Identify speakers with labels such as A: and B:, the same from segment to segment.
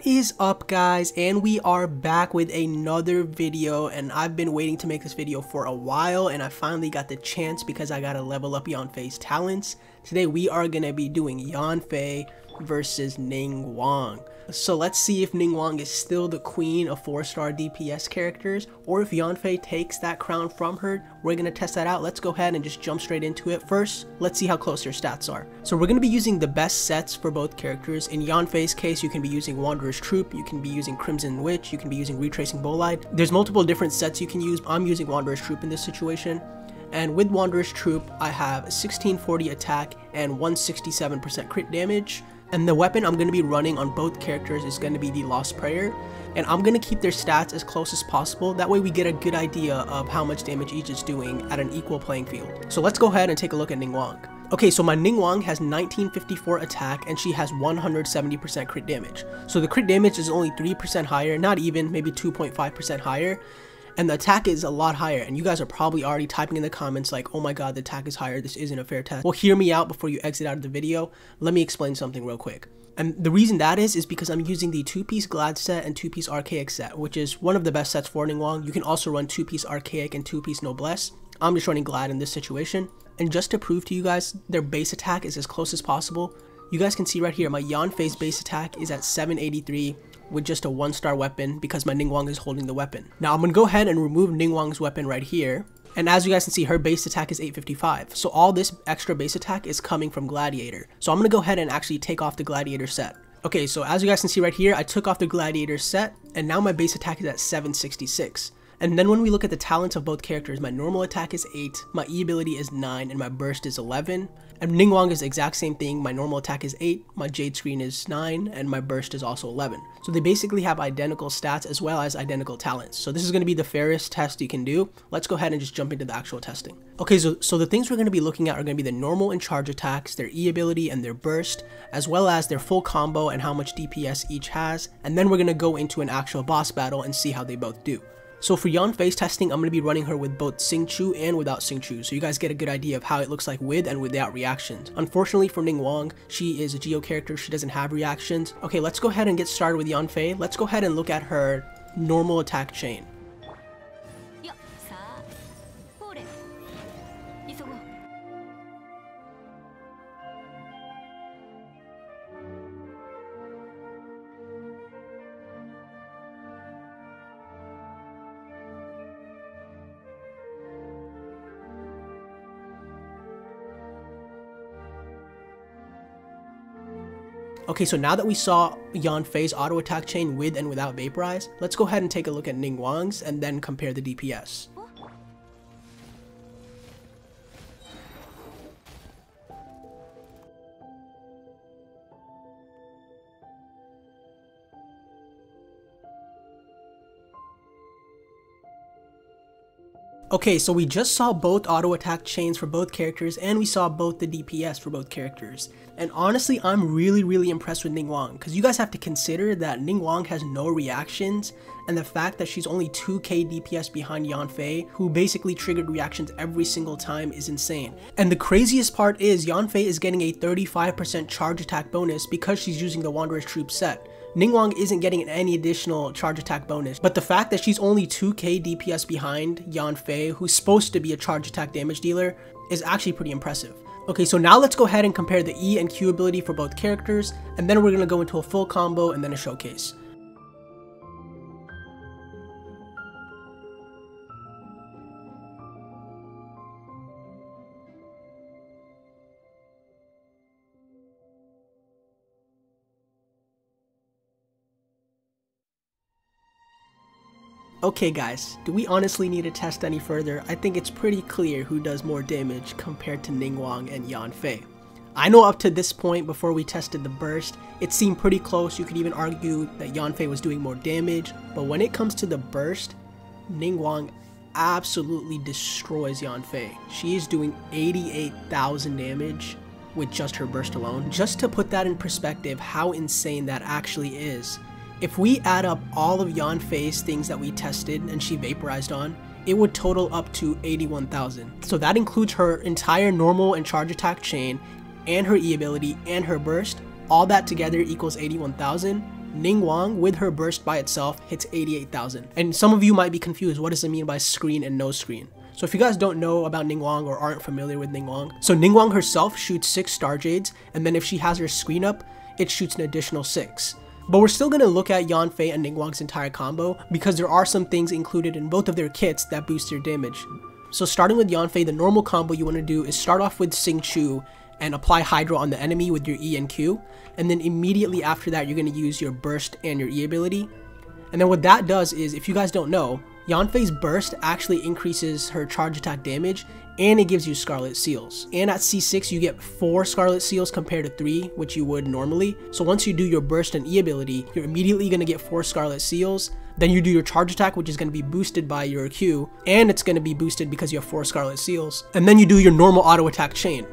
A: What is up guys and we are back with another video and I've been waiting to make this video for a while and I finally got the chance because I got to level up Yanfei's talents. Today we are going to be doing Yanfei versus Ning Ningguang. So let's see if Ningguang is still the queen of 4-star DPS characters, or if Yanfei takes that crown from her. We're going to test that out. Let's go ahead and just jump straight into it. First, let's see how close her stats are. So we're going to be using the best sets for both characters. In Yanfei's case, you can be using Wanderer's Troop, you can be using Crimson Witch, you can be using Retracing Bolide. There's multiple different sets you can use. I'm using Wanderer's Troop in this situation. And with Wanderer's Troop, I have 1640 attack and 167% crit damage. And the weapon I'm going to be running on both characters is going to be the Lost Prayer. And I'm going to keep their stats as close as possible. That way we get a good idea of how much damage each is doing at an equal playing field. So let's go ahead and take a look at Ningguang. Okay, so my Ningguang has 1954 attack and she has 170% crit damage. So the crit damage is only 3% higher, not even, maybe 2.5% higher and the attack is a lot higher. And you guys are probably already typing in the comments like oh my god the attack is higher. This isn't a fair test. Well hear me out before you exit out of the video. Let me explain something real quick. And the reason that is is because I'm using the two-piece Glad set and two-piece Archaic set which is one of the best sets for Ningguang you can also run two-piece Archaic and two-piece Noblesse I'm just running Glad in this situation. And just to prove to you guys their base attack is as close as possible. You guys can see right here my Yanfei's base attack is at 783 with just a one star weapon because my Ningguang is holding the weapon. Now I'm to go ahead and remove Ningguang's weapon right here. And as you guys can see, her base attack is 855. So all this extra base attack is coming from Gladiator. So I'm going to go ahead and actually take off the Gladiator set. Okay, so as you guys can see right here, I took off the Gladiator set, and now my base attack is at 766. And then when we look at the talents of both characters, my normal attack is 8, my E ability is 9, and my burst is 11. And Ningguang is the exact same thing, my normal attack is 8, my Jade Screen is 9, and my burst is also 11. So they basically have identical stats as well as identical talents. So this is going to be the fairest test you can do. Let's go ahead and just jump into the actual testing. Okay, so, so the things we're going to be looking at are going to be the normal and charge attacks, their E ability and their burst, as well as their full combo and how much DPS each has. And then we're going to go into an actual boss battle and see how they both do. So for Yanfei's testing, I'm going to be running her with both Xingqiu and without Xingqiu, so you guys get a good idea of how it looks like with and without reactions. Unfortunately for Ning Ningguang, she is a Geo character, she doesn't have reactions. Okay, let's go ahead and get started with Yanfei. Let's go ahead and look at her normal attack chain. Okay, so now that we saw Yanfei's auto attack chain with and without Vaporize, let's go ahead and take a look at Ningguang's and then compare the DPS. Okay, so we just saw both auto attack chains for both characters and we saw both the DPS for both characters. And honestly, I'm really, really impressed with Ning Ningguang because you guys have to consider that Ning Ningguang has no reactions and the fact that she's only 2k DPS behind Yanfei, who basically triggered reactions every single time is insane. And the craziest part is Yanfei is getting a 35% charge attack bonus because she's using the Wanderer's Troop set. Ningguang isn't getting any additional charge attack bonus, but the fact that she's only 2k DPS behind Yanfei, who's supposed to be a charge attack damage dealer, is actually pretty impressive. Okay, so now let's go ahead and compare the E and Q ability for both characters, and then we're going to go into a full combo and then a showcase. Okay guys, do we honestly need to test any further? I think it's pretty clear who does more damage compared to Ningguang and Yanfei. I know up to this point, before we tested the burst, it seemed pretty close, you could even argue that Yanfei was doing more damage, but when it comes to the burst, Ningguang absolutely destroys Yanfei. She is doing 88,000 damage with just her burst alone. Just to put that in perspective, how insane that actually is, if we add up all of Yanfei's things that we tested and she vaporized on, it would total up to 81,000. So that includes her entire normal and charge attack chain, and her E ability, and her burst. All that together equals 81,000. Ningguang with her burst by itself hits 88,000. And some of you might be confused, what does it mean by screen and no screen? So if you guys don't know about Ningguang or aren't familiar with Ningguang, so Ningguang herself shoots 6 Star Jades, and then if she has her screen up, it shoots an additional 6. But we're still going to look at Yanfei and Ningguang's entire combo, because there are some things included in both of their kits that boost their damage. So starting with Yanfei, the normal combo you want to do is start off with Xingqiu and apply Hydro on the enemy with your E and Q, and then immediately after that you're going to use your Burst and your E ability. And then what that does is, if you guys don't know, Yanfei's Burst actually increases her charge attack damage and it gives you Scarlet Seals. And at C6 you get 4 Scarlet Seals compared to 3, which you would normally. So once you do your Burst and E ability, you're immediately going to get 4 Scarlet Seals. Then you do your charge attack, which is going to be boosted by your Q, and it's going to be boosted because you have 4 Scarlet Seals. And then you do your normal auto attack chain.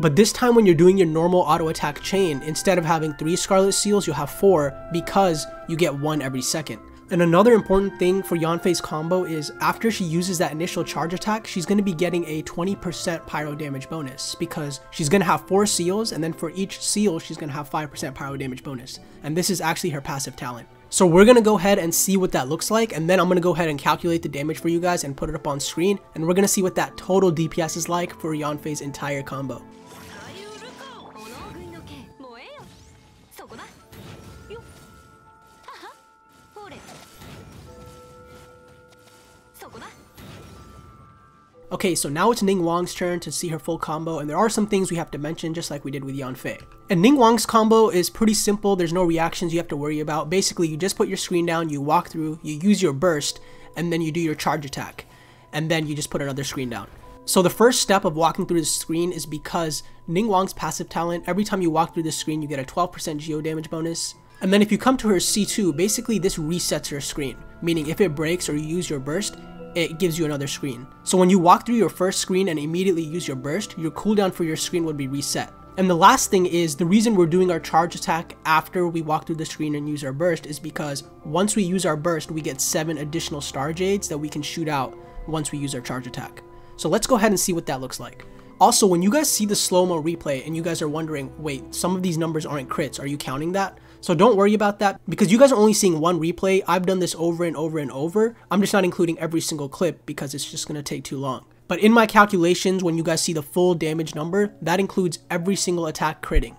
A: But this time when you're doing your normal auto attack chain, instead of having 3 Scarlet Seals, you'll have 4 because you get 1 every second. And another important thing for Yanfei's combo is after she uses that initial charge attack, she's going to be getting a 20% pyro damage bonus because she's going to have 4 seals and then for each seal she's going to have 5% pyro damage bonus. And this is actually her passive talent. So we're going to go ahead and see what that looks like and then I'm going to go ahead and calculate the damage for you guys and put it up on screen and we're going to see what that total DPS is like for Yanfei's entire combo. Okay, so now it's Ningguang's turn to see her full combo, and there are some things we have to mention just like we did with Yanfei. And Ningguang's combo is pretty simple, there's no reactions you have to worry about. Basically, you just put your screen down, you walk through, you use your burst, and then you do your charge attack. And then you just put another screen down. So the first step of walking through the screen is because Ningguang's passive talent, every time you walk through the screen, you get a 12% geo damage bonus. And then if you come to her C2, basically this resets her screen, meaning if it breaks or you use your burst, it gives you another screen. So when you walk through your first screen and immediately use your burst, your cooldown for your screen would be reset. And the last thing is, the reason we're doing our charge attack after we walk through the screen and use our burst is because once we use our burst, we get 7 additional Star Jades that we can shoot out once we use our charge attack. So let's go ahead and see what that looks like. Also, when you guys see the slow-mo replay and you guys are wondering, wait, some of these numbers aren't crits, are you counting that? So don't worry about that because you guys are only seeing one replay. I've done this over and over and over. I'm just not including every single clip because it's just going to take too long. But in my calculations, when you guys see the full damage number, that includes every single attack critting.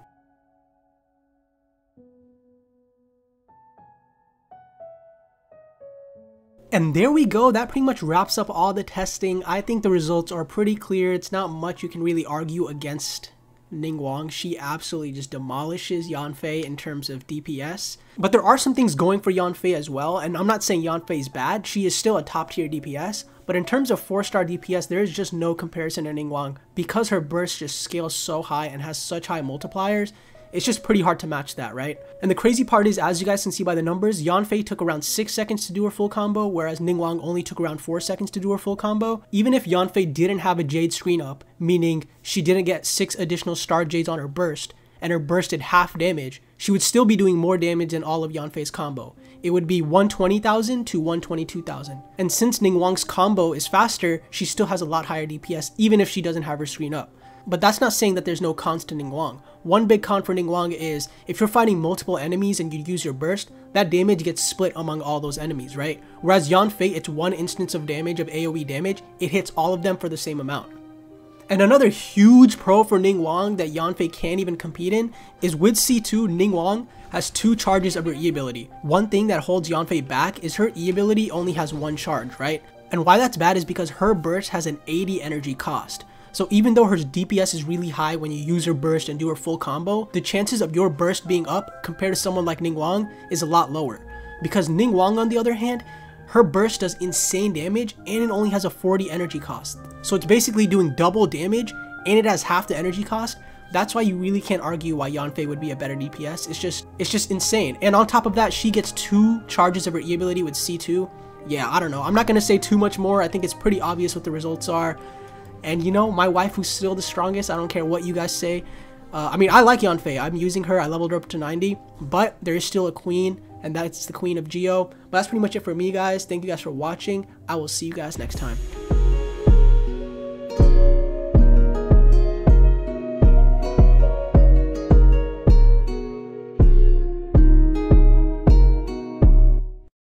A: And there we go, that pretty much wraps up all the testing. I think the results are pretty clear. It's not much you can really argue against Ning Ningguang. She absolutely just demolishes Yanfei in terms of DPS. But there are some things going for Yanfei as well, and I'm not saying Yanfei is bad. She is still a top tier DPS, but in terms of 4-star DPS, there is just no comparison to Ningguang. Because her burst just scales so high and has such high multipliers, it's just pretty hard to match that, right? And the crazy part is, as you guys can see by the numbers, Yanfei took around 6 seconds to do her full combo, whereas Ningguang only took around 4 seconds to do her full combo. Even if Yanfei didn't have a Jade screen up, meaning she didn't get 6 additional Star Jades on her burst, and her burst did half damage, she would still be doing more damage than all of Yanfei's combo. It would be 120,000 to 122,000. And since Ningguang's combo is faster, she still has a lot higher DPS even if she doesn't have her screen up. But that's not saying that there's no cons to Ningguang. One big con for Ningguang is, if you're fighting multiple enemies and you use your burst, that damage gets split among all those enemies, right? Whereas Yanfei, it's one instance of damage, of AoE damage, it hits all of them for the same amount. And another huge pro for Ning Ningguang that Yanfei can't even compete in is with C2, Ning Ningguang has two charges of her E ability. One thing that holds Yanfei back is her E ability only has one charge, right? And why that's bad is because her burst has an 80 energy cost. So even though her DPS is really high when you use her burst and do her full combo, the chances of your burst being up compared to someone like Ningguang is a lot lower. Because Ningguang on the other hand, her burst does insane damage and it only has a 40 energy cost. So it's basically doing double damage and it has half the energy cost. That's why you really can't argue why Yanfei would be a better DPS. It's just it's just insane. And on top of that, she gets two charges of her E ability with C2. Yeah, I don't know. I'm not going to say too much more. I think it's pretty obvious what the results are. And you know, my wife who's still the strongest, I don't care what you guys say. Uh, I mean, I like Yanfei. I'm using her. I leveled her up to 90. But there is still a queen, and that's the queen of Geo. But that's pretty much it for me, guys. Thank you guys for watching. I will see you guys next time.